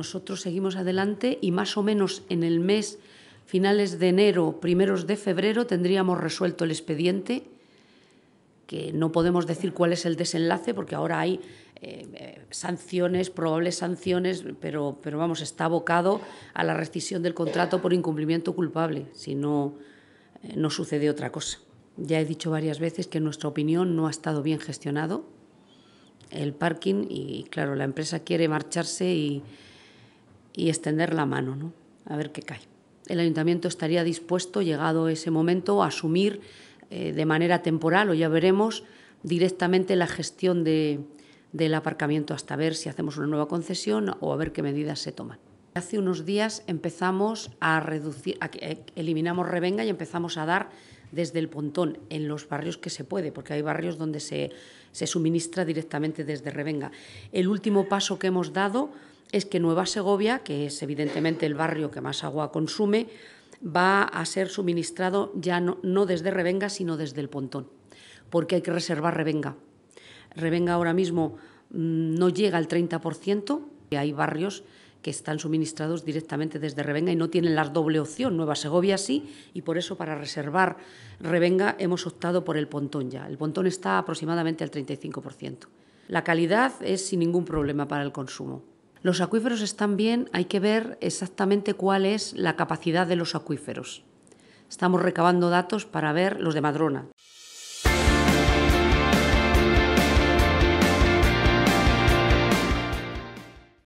nosotros seguimos adelante y más o menos en el mes finales de enero, primeros de febrero, tendríamos resuelto el expediente, que no podemos decir cuál es el desenlace, porque ahora hay eh, eh, sanciones, probables sanciones, pero, pero vamos, está abocado a la rescisión del contrato por incumplimiento culpable, si no, eh, no sucede otra cosa. Ya he dicho varias veces que en nuestra opinión no ha estado bien gestionado el parking y, claro, la empresa quiere marcharse y, y extender la mano, ¿no? A ver qué cae el ayuntamiento estaría dispuesto, llegado ese momento, a asumir eh, de manera temporal, o ya veremos, directamente la gestión de, del aparcamiento hasta ver si hacemos una nueva concesión o a ver qué medidas se toman. Hace unos días empezamos a reducir, eh, eliminamos revenga y empezamos a dar desde el pontón en los barrios que se puede, porque hay barrios donde se, se suministra directamente desde revenga. El último paso que hemos dado es que Nueva Segovia, que es evidentemente el barrio que más agua consume, va a ser suministrado ya no, desde Revenga, sino desde el Pontón, porque hay que reservar Revenga. Revenga ahora mismo mm, no llega al 30%, y hay barrios que están suministrados directamente desde Revenga y no tienen la doble opción. Nueva Segovia sí, y por eso para reservar Revenga hemos optado por el pontón ya. El pontón está aproximadamente al 35%. La calidad es sin ningún problema para el consumo. Los acuíferos están bien, hay que ver exactamente cuál es la capacidad de los acuíferos. Estamos recabando datos para ver los de Madrona.